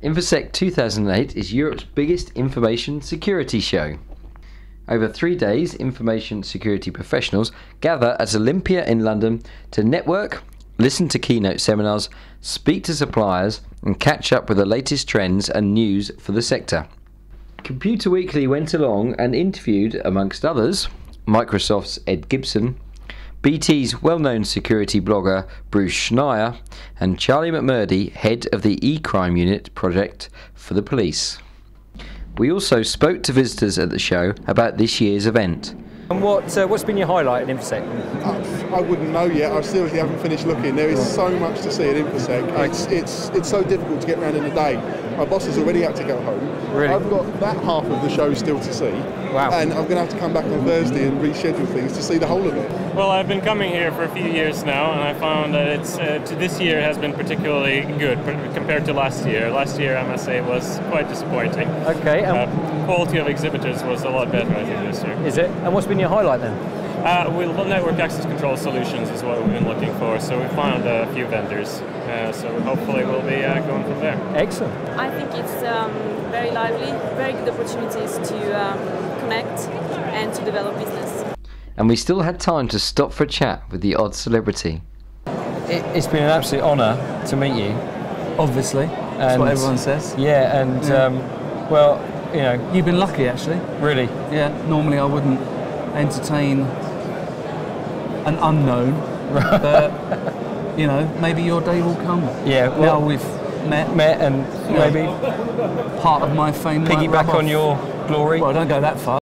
InfoSec 2008 is Europe's biggest information security show. Over three days, information security professionals gather at Olympia in London to network, listen to keynote seminars, speak to suppliers, and catch up with the latest trends and news for the sector. Computer Weekly went along and interviewed, amongst others, Microsoft's Ed Gibson, BT's well known security blogger Bruce Schneier, and Charlie McMurdie, head of the e crime unit project for the police. We also spoke to visitors at the show about this year's event. And what, uh, what's been your highlight at InfoSec? I, I wouldn't know yet. I seriously haven't finished looking. There is so much to see at InfoSec. It's, it's, it's so difficult to get around in a day. My boss has already had to go home. Really? I've got that half of the show still to see. Wow. And I'm going to have to come back on Thursday and reschedule things to see the whole of it. Well, I've been coming here for a few years now, and I found that it's uh, to this year has been particularly good compared to last year. Last year, I must say, was quite disappointing. Okay, um, Uh, quality of exhibitors was a lot better, I think, this year. is it? And what's been your highlight then? Uh, well, network access control solutions is what we've been looking for, so we found a few vendors. Uh, so hopefully we'll be uh, going from there. Excellent. I think it's um, very lively, very good opportunities to um, connect and to develop business. And we still had time to stop for a chat with the odd celebrity. It, it's been an absolute honour to meet you. Obviously, that's And- what everyone says. Yeah, and Yeah. Um, well, you know, You've been lucky, actually. really. Yeah. Normally, I wouldn't entertain an unknown, but you know, maybe your day will come. Yeah, now well- we've met. Met and maybe Part of my fame. piggyback on your glory. Well, don't go that far.